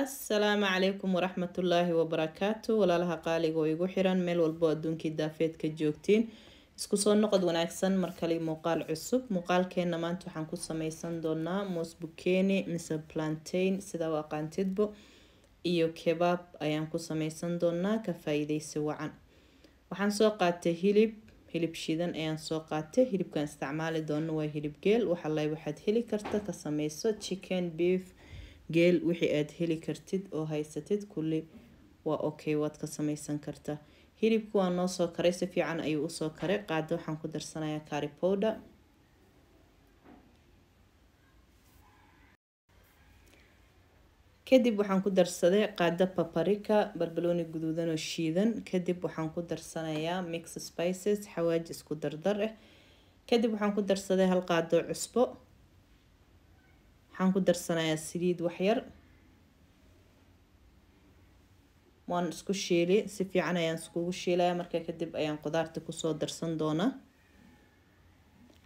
asalaamu calaykum waraxmatullaahi wabarakaatu walaalaha qaaliga oo igu xiran meel walbo adduunkii daafeed ka joogtiin. Isku soo noqod wanaagsan markale muuqaal cusub. Muuqaalkeena maanta waxaan ku sameysan doonaa moos bukeeni mise plantain sida u aqaantidbo iyo kebaab ayaan ku sameysan doonaa ka faa-iideysi wacan. Waxaan soo qaatay hilib hilib shiidan ayaan soo qaatay. Hilibkan isticmaali doono waa hilib geel. Waxalay waxaad heli karta ka sameyso chicken beef geel wixii aad heli kartid oo haysatid kulli waa okay waad ka sameysan kartaa hilibku waa noo soo karay si fiican ayuu u soo karay. Qaado waxaan ku darsanayaa cari powder. Kadib waxaan ku darsaday qaado paprika barbarooni guduudan oo shiidan. Kadib waxaan ku darsanayaa mix spices xawaaji isku dardar ah kadib waxaan ku darsaday hal qaado cusbo waxaan ku darsanayaa saliid waxyar waan isku shiili si fiican ayaan iskugu shiilaya markaa kadib ayaan qudaarta ku soo darsan doonaa.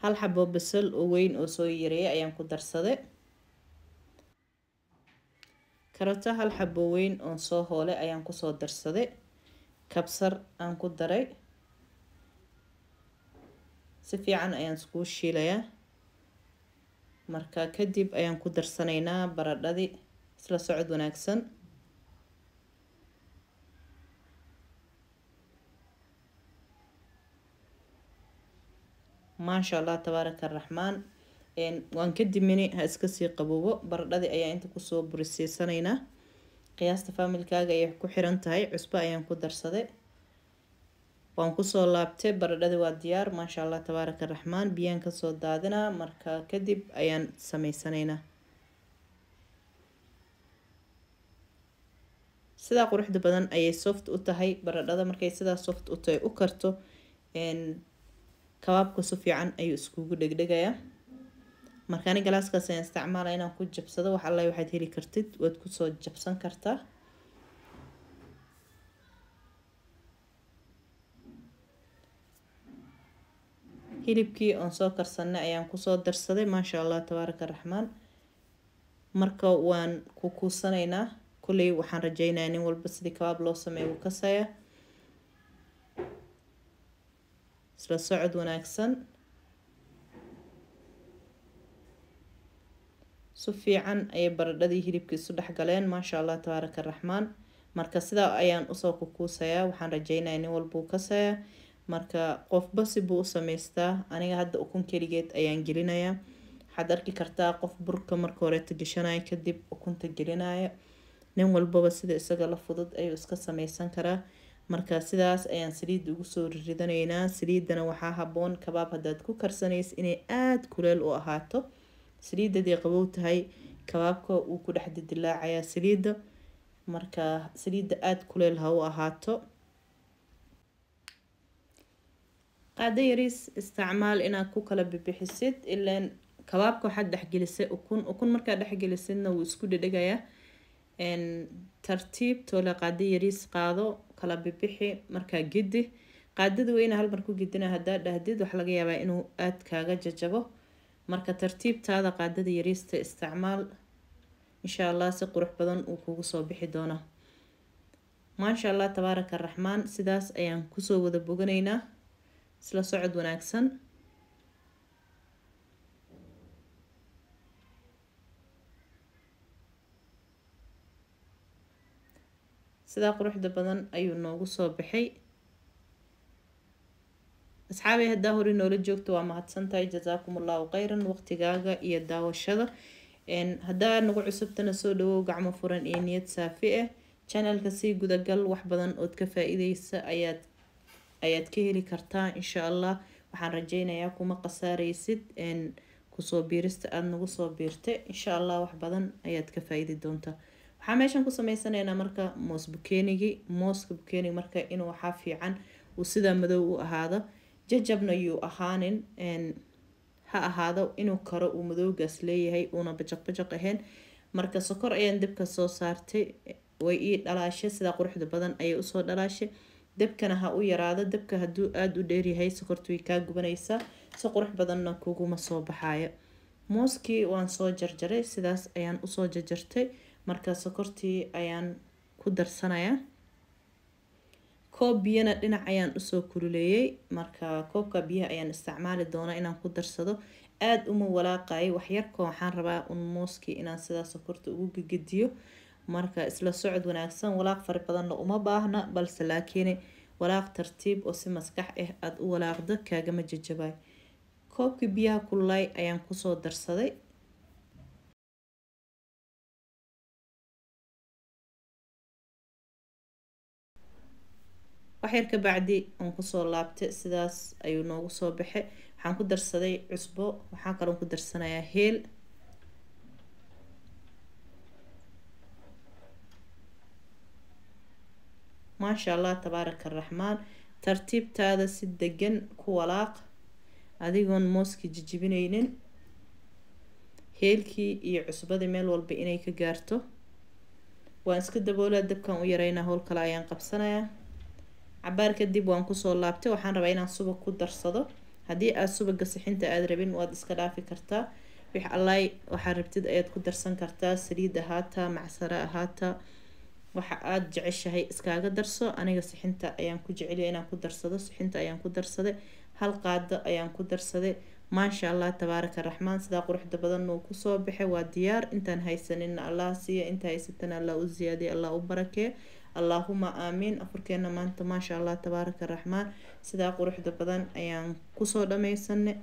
Hal xabo basal oo weyn oo soo yareeyay ayaan ku darsaday. Karato hal xabo weyn oo soo hoolay ayaan ku soo darsaday. Kabsar aan ku daray. Si fiican ayaan iskugu shiilayaa marka kadib ayaan ku darsanaynaa baradhadii isla socod wanaagsan. Maasha allah tabaaraka araxmaan waan ka dimini ha iska sii qaboobo. Baradhadii ayaa inta ku soo burisiisanaynaa qiyaasta faamilkaaga ayay ku xiran tahay. Cusbo ayaan ku darsaday waan ku soo laabtay baradhadii waa diyaar maasha allah tabaaraka araxmaan biyaan ka soo daadinaa marka kadib ayaan sameysanaynaa sidaa quruxda badan ayay soft u tahay baradhada markay sidaa soft u tahay u karto kabaabka si fiican ayuu iskugu dhegdhegayaa. Markaani galaaskaas ayaan isticmaala inaan ku jabsado wax alla waxaad heli kartid waad ku soo jabsan kartaa hilibkii oon soo karsanay ayaan ku soo darsaday maasha allah tabaaraka raxmaan. Marka waan ku kuusanaynaa kulley waxaan rajeynayaa nin walba sidii kabaab loo sameeya wuu kasaya isla socod wanaagsan. Si fiican ayay baradhadii hilibkii isu dhexgaleen maasha allah tabaaraka raxmaan. Marka sidaa ayaan u soo kukuusayaa waxaan rajeynayaa nin walbuu kasayaa marka qofba si buu u sameystaa aniga hadda ukun keligeed ayaan gelinayaa. Waxaad arki kartaa qof burka marka horeeta gashanaya kadib ukunta gelinaya nin walbaba sida isaga la fudud ayuu iska sameysan karaa. Marka sidaas ayaan saliidda ugu soo ridanaynaa saliidana waxaa haboon kabaab haddaad ku karsanaysa inay aada kuleel u ahaato. Saliidadii qabow tahay kabaabka wuu ku dhex didilaacayaa saliidda. Marka saliidda aada kuleel ha u ahaato qaado yariis isticmaal inaad ku kala bibixisid ilaan kabaabka waxaad dhexgelisay ukun ukun markaad dhexgelisidna wuu isku dhedhegayaa tartiib toole qaado yariis qaado kala bibixi markaa gidi qaadada weyna hal mar ku gidina haddaa dhahdid waxaa laga yaabaa inuu aada kaaga jajabo marka tartiibtaada qaadada yariista isticmaal insha allah si qurux badan uu kugu soo bixi doonaa maasha allah tabaaraka raxmaan sidaas ayaan ku soo wada boganaynaa isla socod wanaagsan. Sidaa quruxda badan ayuu noogu soo baxay. Asxaabay haddaa hore noola joogto waa mahadsantahay. Jasaakum allahu kheyran waqtigaaga iyo daawashada. Haddaa nagu cusubtana soo dhawow gacmo furan iyo niyad saafi ah channelka sii gudagal wax badan ood ka faa-iideysa ayaad ayaad ka heli kartaa insha allah waxaan rajeynayaa kuma khasaareysid ku soo biirista aada nagu soo biirta insha allah wax badan ayaad ka faa-iidi doontaa. Waxaa meeshan ku sameysanaynaa marka moos bukeenigii mooska bukeenig marka inuu waxaa fiican uu sidaa madow u ahaado. Jajabna yuu ahaanin ha ahaado inuu karo uu madowgaas leeyahay uuna bajaq bajaq ahayn. Marka sokor ayaan dabka soo saartay way ii dhalaashay sidaa quruxda badan ayay u soo dhalaashay dabkana ha u yaraado dabka hadduu aada u dheeryahay sokorta way kaa gubanaysaa si qurux badanna kuguma soo baxayo mooskii waan soo jarjaray sidaas ayaan u soo jarjartay. Marka sokortii ayaan ku darsanayaa. Koob biyana dhinac ayaan u soo kululeeyey. Marka koobka biyaha ayaan isticmaali doonaa inaan ku darsado. Aada uma walaaqayo waxyarko waxaan rabaa un mooskii inaan sidaa sokorta ugu gegediyo marka isla socod wanaagsan walaaq fari badanna uma baahna balse laakiin walaaq tartiib oo si maskax ah aada u walaaqdo kaagama jajabay koobkii biyaha kululay ayaan ku soo darsaday. Waxyar ka bacdi aan ku soo laabtay sidaas ayuu noogu soo baxay waxaan ku darsaday cusbo waxaan kaloo ku darsanayaa heel maasha allah tabaaraka araxmaan tartiibtaada si degan ku walaaq. Adigoon mooskii jijibineynin heelkii iyo cusbadii meel walba inay ka gaarto. Waan iska daboolaa dabkan u yareynaa howl kale ayaan qabsanayaa. Cabaar kadib waan ku soo laabtay waxaan rabaa inaan subag ku darsado. Haddii aada subaga sixinta aada rabin waad iska dhaafi kartaa. Wix allaay waxaa rabtid ayaad ku darsan kartaa saliid ahaataa macsaro ahaataa waxa aada jeceshahay iskaaga darso. Aniga sixinta ayaan ku jeceliya inaan ku darsado. Sixinta ayaan ku darsaday hal qaado ayaan ku darsaday maasha allah tabaaraka raxmaan sidaa quruxda badan uu ku soo baxay. Waa diyaar. Intaan haysanina allah siiya. Inta haysatana allah u ziyaadiya allah u barakee allaahuma aamiin afurkeena maanta maasha allah tabaaraka raxmaan sidaa quruxda badan ayaan ku soo dhameysanay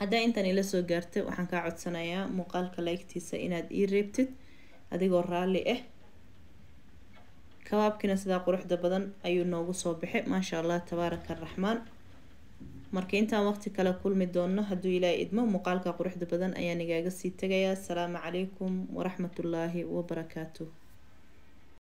haddaa intan ila soo gaartay waxaan kaa codsanayaa muuqaalka laygtiisa inaad ii reebtid adigoo raalli ah kabaabkiina sidaa quruxda badan ayuu noogu soo baxay maasha allah tabaaraka araxmaan marka intaan waqti kale kulmi doono hadduu ilaahay idmo muuqaalka quruxda badan ayaan igaaga sii tagayaa asalaamu calaykum waraxmatullaahi wabarakaatuh